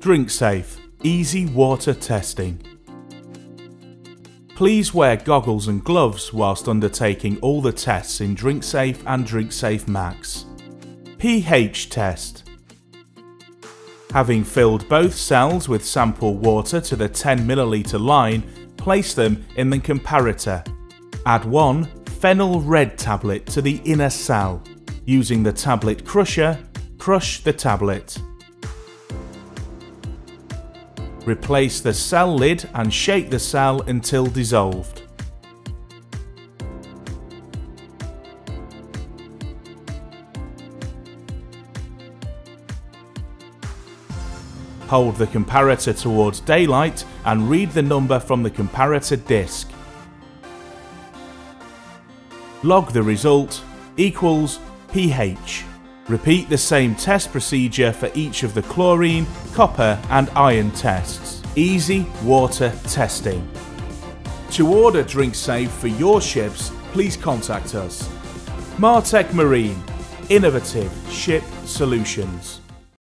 DrinkSafe Easy Water Testing. Please wear goggles and gloves whilst undertaking all the tests in DrinkSafe and DrinkSafe Max. pH test. Having filled both cells with sample water to the 10ml line, place them in the comparator. Add one phenol red tablet to the inner cell. Using the tablet crusher, crush the tablet. Replace the cell lid and shake the cell until dissolved. Hold the comparator towards daylight and read the number from the comparator disc. Log the result equals pH. Repeat the same test procedure for each of the chlorine, copper and iron tests. Easy water testing. To order DrinkSafe for your ships, please contact us. Martek Marine, innovative ship solutions.